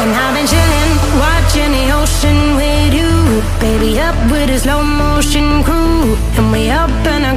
And I've been chillin', watching the ocean with you. Baby, up with a slow motion crew. And we up in